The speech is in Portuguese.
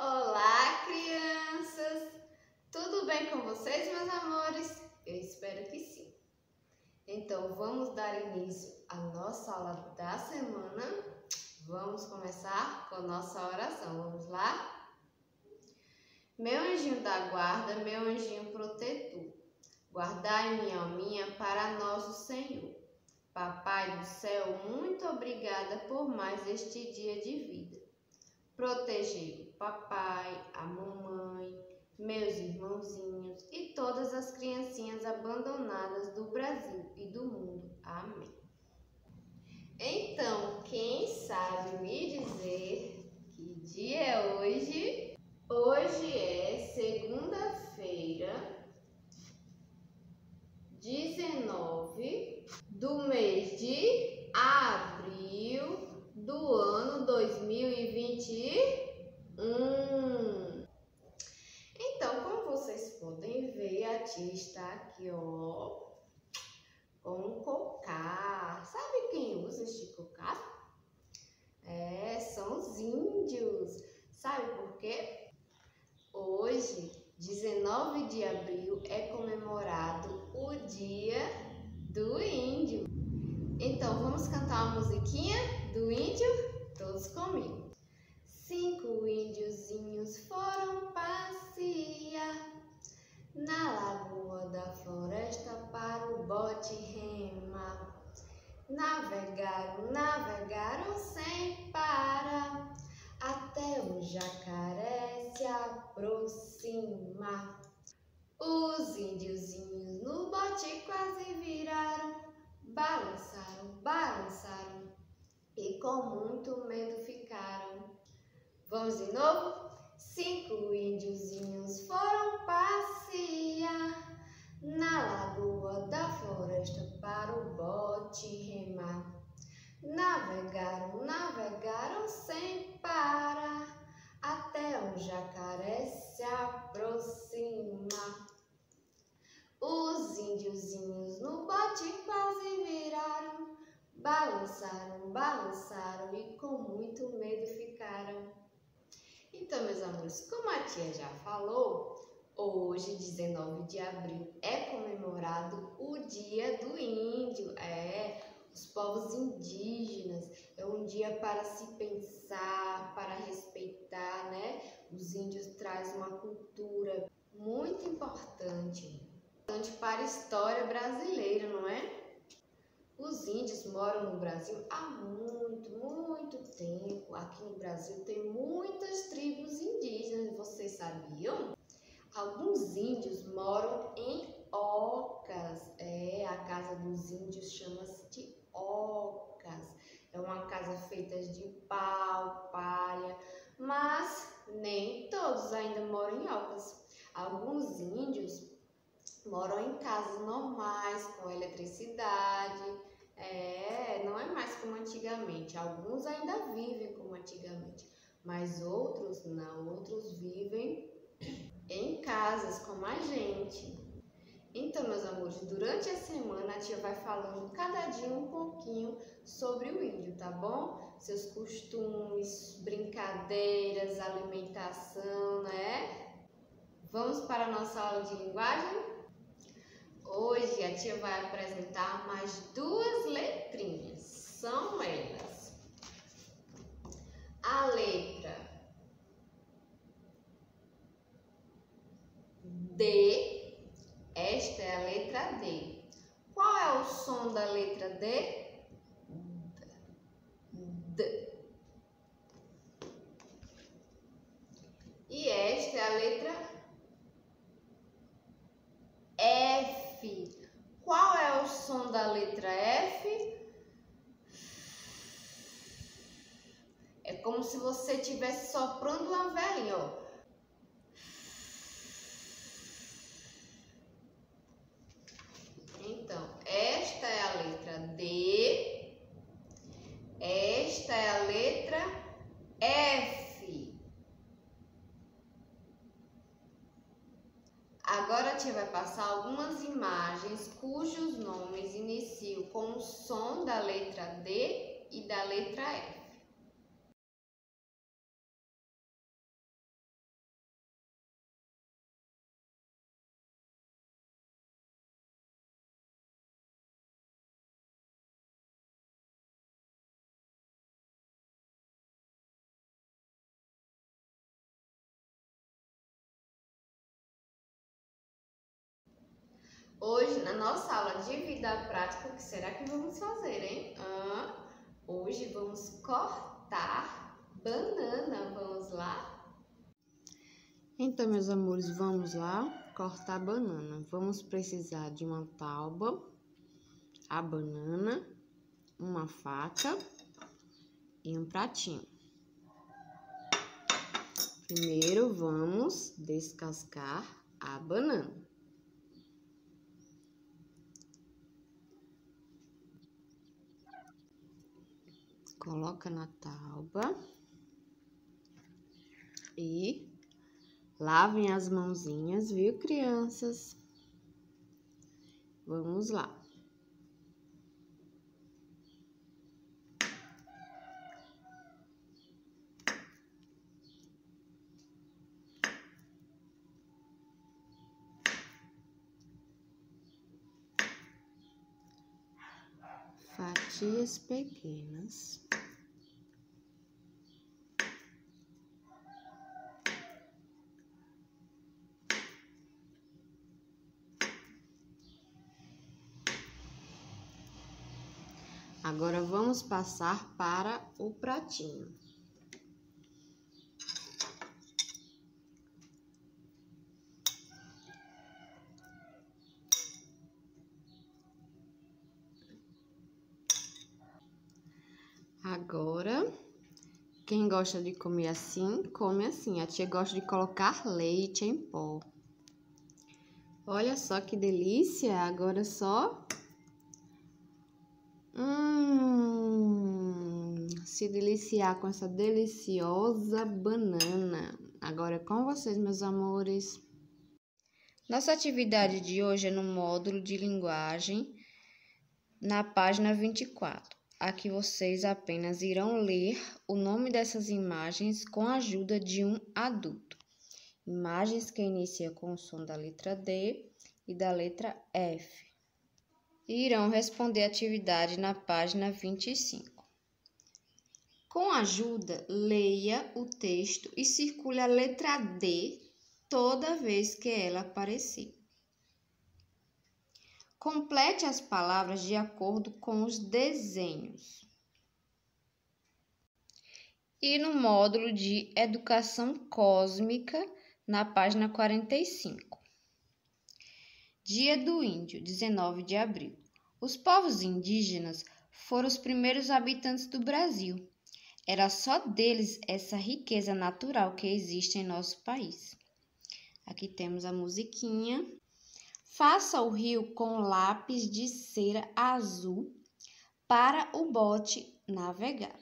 Olá, crianças! Tudo bem com vocês, meus amores? Eu espero que sim. Então, vamos dar início à nossa aula da semana. Vamos começar com nossa oração. Vamos lá? Meu anjinho da guarda, meu anjinho protetor, guardai minha alminha para nosso Senhor. Papai do céu, muito obrigada por mais este dia de vida proteger o papai, a mamãe, meus irmãozinhos e todas as criancinhas abandonadas do Brasil e do mundo. Amém. Então, quem sabe me dizer que dia é hoje? Hoje é segunda-feira, 19 do mês de abril do ano 2021. Então, como vocês podem a está aqui, ó, com um cocar. Sabe quem usa este cocar? É, são os índios. Sabe por quê? Hoje, 19 de abril, é comemorado o Dia do Índio. Então, vamos cantar uma musiquinha do índio? Todos comigo. Cinco índiozinhos foram passear na lagoa da floresta para o bote remar. Navegaram, navegaram sem parar, até o jacaré se aproximar. Os índiozinhos no bote quase viraram balançaram, balançaram e com muito medo ficaram. Vamos de novo? Cinco índiozinhos foram passear na lagoa da floresta para o bote remar. Navegaram, navegaram sem parar até um jacaré se aproximar. Os índiozinhos no bote quase viraram, balançaram, balançaram e com muito medo ficaram. Então, meus amores, como a tia já falou, hoje, 19 de abril, é comemorado o Dia do Índio. É, os povos indígenas. É um dia para se pensar, para respeitar, né? Os índios trazem uma cultura muito importante importante para a história brasileira? Os índios moram no Brasil há muito, muito tempo. Aqui no Brasil tem muitas tribos indígenas, vocês sabiam? Alguns índios moram em ocas. É, a casa dos índios chama-se de ocas. É uma casa feita de pau, palha, mas nem todos ainda moram em ocas. Alguns índios moram em casas normais, com eletricidade. É, não é mais como antigamente. Alguns ainda vivem como antigamente, mas outros não. Outros vivem em casas como a gente. Então, meus amores, durante a semana a tia vai falando cada dia um pouquinho sobre o índio, tá bom? Seus costumes, brincadeiras, alimentação, né? Vamos para a nossa aula de linguagem? Hoje a tia vai apresentar mais duas letrinhas. São elas. A letra D. Esta é a letra D. Qual é o som da letra D? D. E esta é a letra F. Qual é o som da letra F? É como se você estivesse soprando uma velhinha, ó. Então, esta é a letra D, esta é a letra F. Agora a tia vai passar algumas imagens cujos nomes iniciam com o som da letra D e da letra F. Hoje, na nossa aula de vida prática, o que será que vamos fazer, hein? Ah, hoje vamos cortar banana. Vamos lá? Então, meus amores, vamos lá cortar banana. Vamos precisar de uma tauba, a banana, uma faca e um pratinho. Primeiro vamos descascar a banana. Coloca na tábua e lavem as mãozinhas, viu, crianças? Vamos lá. Fatias pequenas. Agora vamos passar para o pratinho. Agora, quem gosta de comer assim, come assim. A tia gosta de colocar leite em pó. Olha só que delícia! Agora só. Hum, se deliciar com essa deliciosa banana. Agora é com vocês, meus amores. Nossa atividade de hoje é no módulo de linguagem, na página 24. Aqui vocês apenas irão ler o nome dessas imagens com a ajuda de um adulto. Imagens que iniciam com o som da letra D e da letra F. E irão responder a atividade na página 25. Com ajuda, leia o texto e circule a letra D toda vez que ela aparecer. Complete as palavras de acordo com os desenhos. E no módulo de Educação Cósmica, na página 45. Dia do Índio, 19 de abril. Os povos indígenas foram os primeiros habitantes do Brasil. Era só deles essa riqueza natural que existe em nosso país. Aqui temos a musiquinha. Faça o rio com lápis de cera azul para o bote navegar.